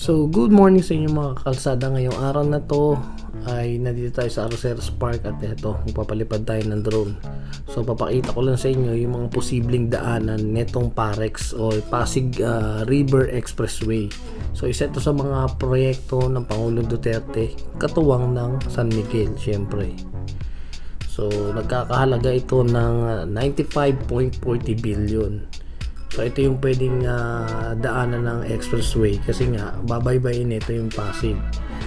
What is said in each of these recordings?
So, good morning sa inyo mga kalsada. Ngayong araw na to ay nandito tayo sa Arceros Park at ito, magpapalipad tayo ng drone. So, papakita ko lang sa inyo yung mga posibleng daanan netong Parex o Pasig uh, River Expressway. So, isa ito sa mga proyekto ng Pangulong Duterte, katuwang ng San Miguel, syempre. So, nagkakahalaga ito ng 95.40 billion. So ito yung pwedeng uh, daanan ng expressway kasi nga babaybayin nito yung Pasig.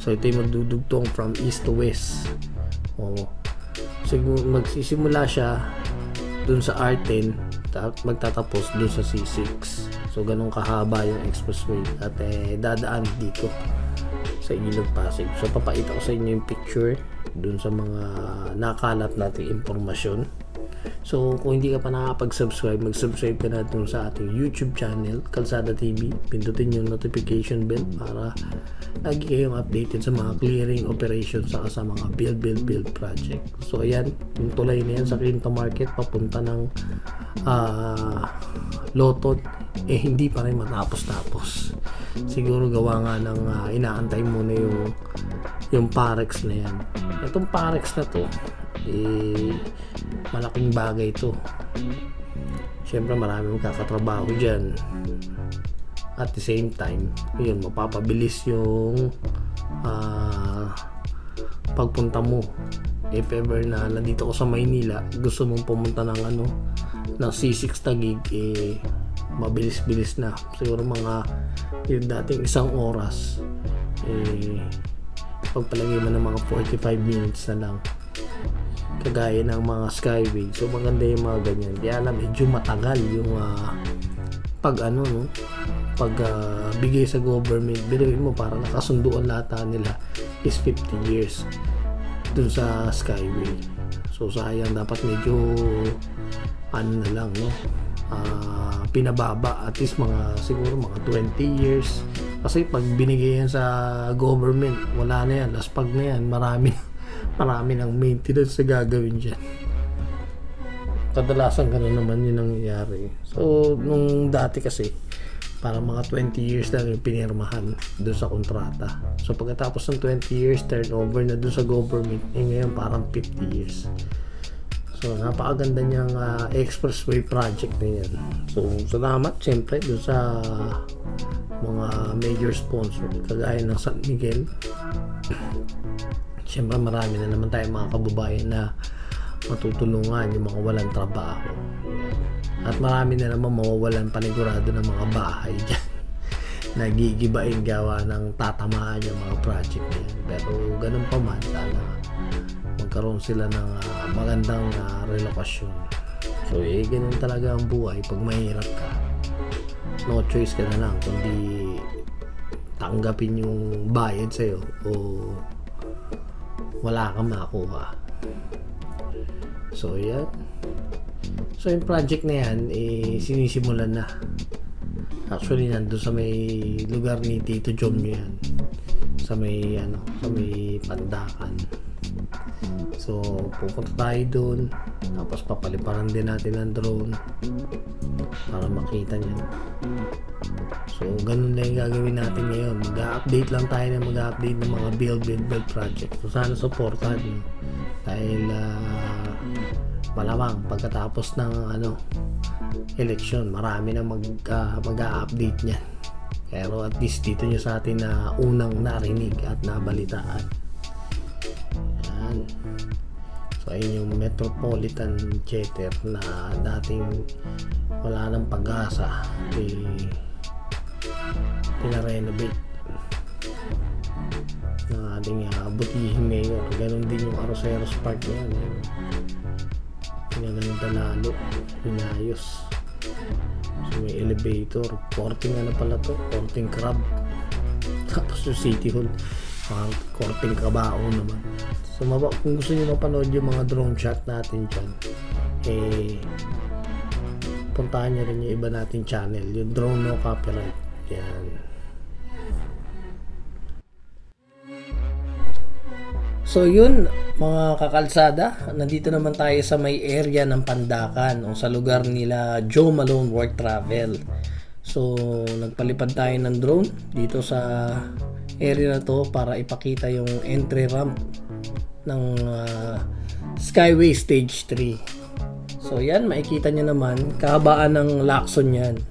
So ito yung magdudugtong from east to west. Oo. Siguro magsisimula siya dun sa R10 magtatapos dun sa C6. So ganun kahaba yung expressway at eh, dadaan dito sa Ilog Pasig. So papakita ko sa inyo yung picture dun sa mga nakalat nating impormasyon So, kung hindi ka pa nakapag-subscribe, mag-subscribe ka na dun sa ating YouTube channel, Kalsada TV. Pindutin yung notification bell para lagi kayong updated sa mga clearing operations saka sa mga build, build, build project. So, ayan, yung tulay na yan sa Quinto Market, papunta ng uh, Lotot, eh hindi pa rin matapos-tapos. Siguro gawa nga ng uh, inaantay muna yung yung Parex na yan. Itong Parex na to, eh, malaking bagay ito syempre marami magkakatrabaho dyan. At the same time yun mapapabilis yung uh, pagpunta mo. If ever na nandito ko sa Maynila gusto mong pumunta ng ano ng C6 Tagig eh mabilis-bilis na. Siguro mga yung dating isang oras eh pagpalagay mo ng mga 45 minutes na lang kagaya ng mga skyway. So maganda yung mga ganyan. Kaya na medyo matagal yung uh, pag ano no? Pag uh, bigay sa government biruin mo para nakasunduan lahat nila is 50 years dun sa skyway. So sayang dapat medyo ano na lang no? Uh, pinababa at least mga siguro mga 20 years. Kasi pag binigay yan sa government wala na yan. Laspag na yan. Marami marami ng maintenance sa gagawin dyan. Kadalasan gano'n naman yun nangyayari. So nung dati kasi para mga 20 years lang yung pinirmahan doon sa kontrata. So pagkatapos ng 20 years turnover na doon sa government. Eh ngayon parang 50 years. So napakaganda niyang uh, expressway project na yan. So salamat syempre doon sa mga major sponsor kagaya ng San Miguel Siyempre marami na naman tayong mga kababayan na matutulungan yung mga walang trabaho. At marami na naman mawawalan panigurado ng mga bahay dyan. Nagigibain gawa ng tatamaan yung mga project na yan. Pero ganun pa man, sana magkaroon sila ng uh, magandang uh, relokasyon. So eh, ganun talaga ang buhay pag mahirap ka. No choice ka na lang kundi tanggapin yung bayad sa'yo o wala kang makuha. So, yan. So, yung project na yan, eh, sinisimulan na. Actually, nandun sa may lugar ni Tito Jom yan. Sa may, ano, sa may pandakan. So, pupunta tayo doon. Tapos, papaliparan din natin ang drone para makita niya. So, ganun na yung gagawin natin ngayon. Mag-update lang tayo na mag-update ng mga build, build, build project. So, sana supportan nyo. Dahil, uh, malamang pagkatapos ng ano election marami na mag uh, mag-update niyan pero at least dito nyo sa atin na unang narinig at nabalitaan yan so ayun yung metropolitan theater na dating wala nang pag-asa eh, pinarenovate. Ng ating uh, butihing mayor ganun din yung Aroseros Park na yan eh. pinaganda lalo. Pinayos so may elevator. Porting ano pala to. Porting crab. Tapos yung city hall. Mga korting kabao naman. So maba, kung gusto niyo mapanood yung mga drone shot natin dyan eh puntahan niyo rin yung iba nating channel. Yung drone no copyright. Yan So yun, mga kakalsada, nandito naman tayo sa may area ng Pandakan o sa lugar nila Joe Malone Work Travel. So, nagpalipad tayo ng drone dito sa area na to para ipakita yung entry ramp ng uh, Skyway Stage 3. So, yan, makikita nyo naman, kahabaan ng Lacson yan.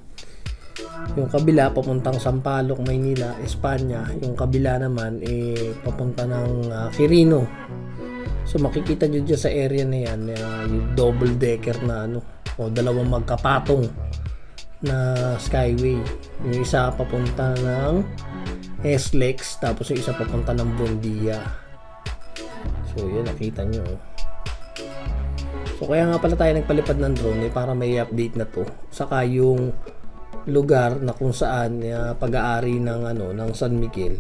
Yung kabila, papuntang Sampaloc, Maynila, Espanya. Yung kabila naman, eh, papunta ng uh, Quirino. So, makikita nyo dyan sa area na yan, uh, yung double decker na ano, o dalawang magkapatong na skyway. Yung isa papunta ng SLEX, tapos yung isa papunta ng Bondia. So, yun, nakita nyo. So, kaya nga pala tayo nagpalipad ng drone eh, para may update na to. Saka yung lugar na kung saan uh, pag-aari ng ano ng San Miguel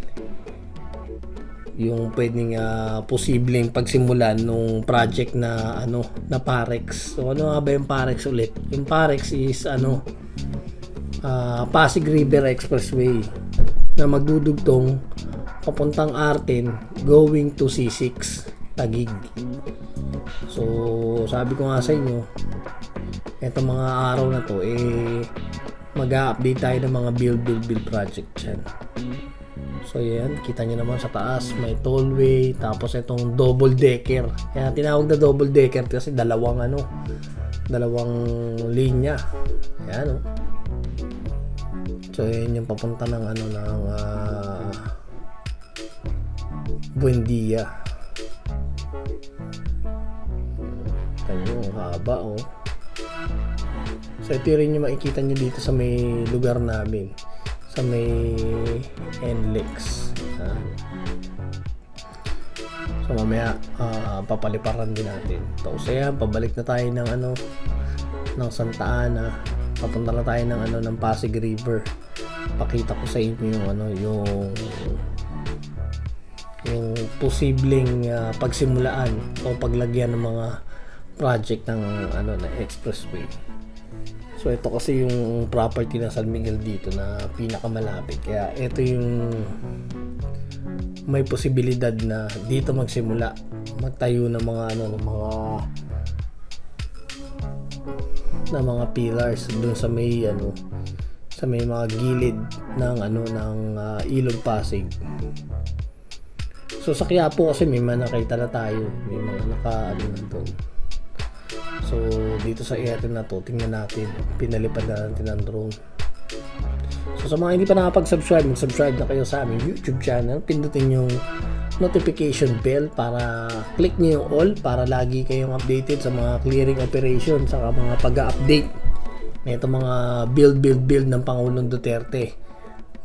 yung pwedeng uh, posibleng pagsimulan nung project na ano na Parex. So ano nga ba yung Parex ulit? Yung Parex is ano uh, Pasig River Expressway na magdudugtong papuntang Arten going to C6 Tagig. So sabi ko nga sa inyo etong mga araw na to eh mag-update tayo ng mga build build build project dyan. So yan, kita nyo naman sa taas, may tollway, tapos itong double decker. Yan, tinawag na double decker kasi dalawang ano, dalawang linya. Yan oh. So yan yung papunta ng ano ng uh, Buendia. Tanyo, haba oh. So ito rin yung makikita nyo dito sa may lugar namin. Sa may NLEX. So mamaya uh, papaliparan din natin. Tapos ayan, pabalik na tayo ng ano ng Santa Ana. Papunta na tayo ng ano ng Pasig River. Pakita ko sa inyo yung ano yung yung posibleng uh, pagsimulaan o paglagyan ng mga project ng ano na expressway. So ito kasi yung property ng San Miguel dito na pinakamalapit. Kaya ito yung may posibilidad na dito magsimula magtayo ng mga ano ng mga na mga pillars doon sa may ano sa may mga gilid ng ano ng uh, Ilog Pasig. So sa Quiapo kasi may mga nakita na tayo, may mga naka ano doon. So dito sa area na to, tingnan natin, pinalipad na natin ang drone. So sa mga hindi pa nakapag-subscribe, mag-subscribe na kayo sa aming YouTube channel. Pindutin yung notification bell para click niyo yung all para lagi kayong updated sa mga clearing operation sa mga pag-update na itong mga build build build ng Pangulong Duterte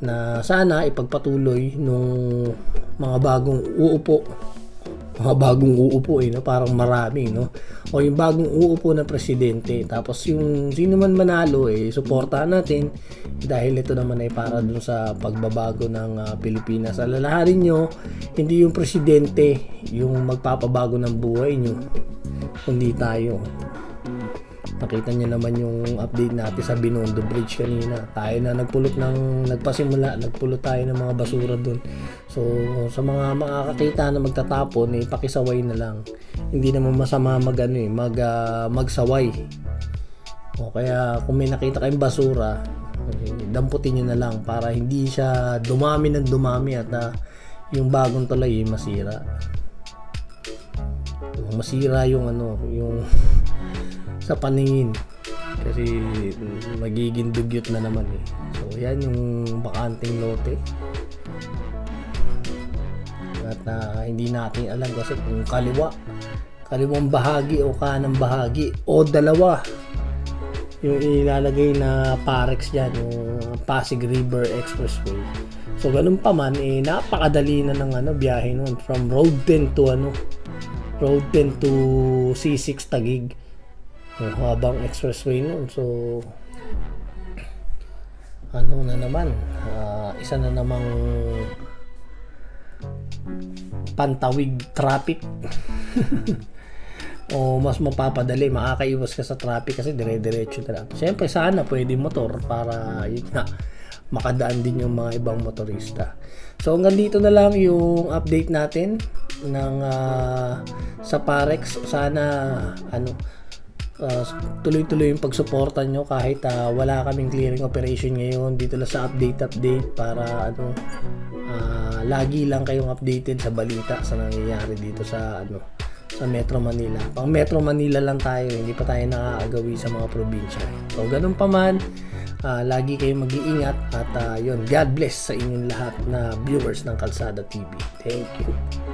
na sana ipagpatuloy nung mga bagong uupo mga bagong uupo eh, no? parang marami, no? O yung bagong uupo na presidente. Tapos yung sino man manalo, eh, suportahan natin dahil ito naman ay para dun sa pagbabago ng uh, Pilipinas. Alalahanin nyo, hindi yung presidente yung magpapabago ng buhay nyo, kundi tayo. Nakita niyo naman yung update natin sa Binondo Bridge kanina. Tayo na nagpulot ng nagpasimula, nagpulot tayo ng mga basura doon. So sa mga makakakita na magtatapon, eh pakisaway na lang. Hindi naman masama mag ano eh, mag uh, magsaway. O kaya kung may nakita kayong basura, eh, damputin niyo na lang para hindi siya dumami ng dumami at uh, yung bagong tulay eh, masira. Masira yung ano, yung sa paningin. Kasi magiging dugyot na naman eh. So yan yung bakanting lote. At uh, hindi natin alam kasi kung kaliwa kaliwang bahagi o kanang bahagi o dalawa yung ilalagay na Parex dyan yung Pasig River Expressway. So ganun pa man eh napakadali na ng ano biyahe nun. From Road 10 to ano Road 10 to C6 Tagig yung habang expressway nun. So ano na naman? Uh, isa na namang pantawig traffic. O mas mapapadali. Makakaiwas ka sa traffic kasi dire-diretso na lang. Syempre sana pwede motor para yun na makadaan din yung mga ibang motorista. So hanggang dito na lang yung update natin ng uh, sa Parex. Sana ano uh, tuloy-tuloy yung pagsuporta nyo kahit uh, wala kaming clearing operation ngayon dito lang sa update update para ano uh, lagi lang kayong updated sa balita sa nangyayari dito sa ano sa Metro Manila. Pang Metro Manila lang tayo, hindi pa tayo nakakagawi sa mga probinsya. So ganun pa man, uh, lagi kayong mag-iingat at uh, yun, God bless sa inyong lahat na viewers ng Kalsada TV. Thank you.